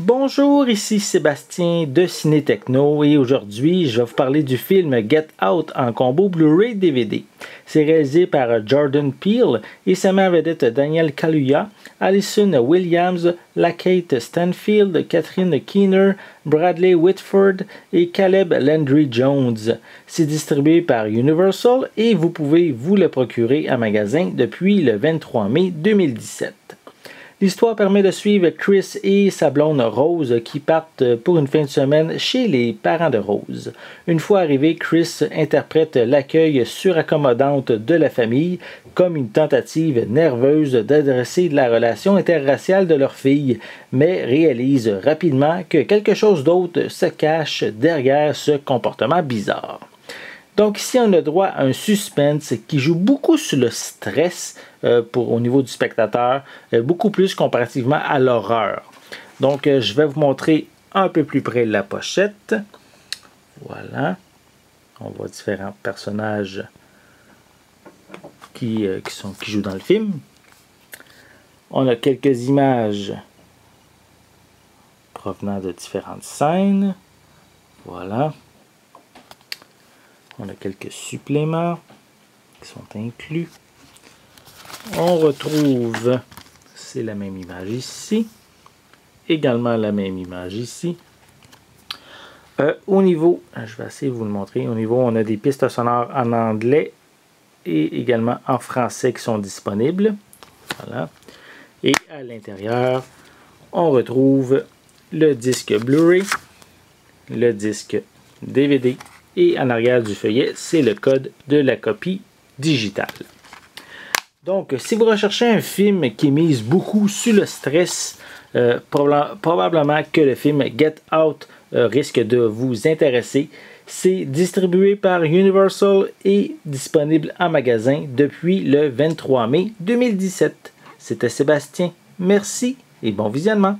Bonjour, ici Sébastien de Ciné Techno et aujourd'hui je vais vous parler du film Get Out en combo Blu-ray DVD. C'est réalisé par Jordan Peele et sa mère vedette Daniel Kaluuya, Alison Williams, Lakate Stanfield, Catherine Keener, Bradley Whitford et Caleb Landry Jones. C'est distribué par Universal et vous pouvez vous le procurer à magasin depuis le 23 mai 2017. L'histoire permet de suivre Chris et sa blonde Rose qui partent pour une fin de semaine chez les parents de Rose. Une fois arrivé, Chris interprète l'accueil suraccommodante de la famille comme une tentative nerveuse d'adresser la relation interraciale de leur fille, mais réalise rapidement que quelque chose d'autre se cache derrière ce comportement bizarre. Donc ici, on a droit à un suspense qui joue beaucoup sur le stress euh, au niveau du spectateur, euh, beaucoup plus comparativement à l'horreur. Donc euh, je vais vous montrer un peu plus près la pochette. Voilà. On voit différents personnages qui, qui jouent dans le film. On a quelques images provenant de différentes scènes. Voilà. On a quelques suppléments qui sont inclus. On retrouve, c'est la même image ici, également la même image ici. Euh, au niveau, je vais essayer de vous le montrer, au niveau, on a des pistes sonores en anglais et également en français qui sont disponibles. Voilà. Et à l'intérieur, on retrouve le disque Blu-ray, le disque DVD et en arrière du feuillet, c'est le code de la copie digitale. Donc, si vous recherchez un film qui mise beaucoup sur le stress, euh, probablement que le film Get Out euh, risque de vous intéresser. C'est distribué par Universal et disponible en magasin depuis le 23 mai 2017. C'était Sébastien. Merci et bon visionnement.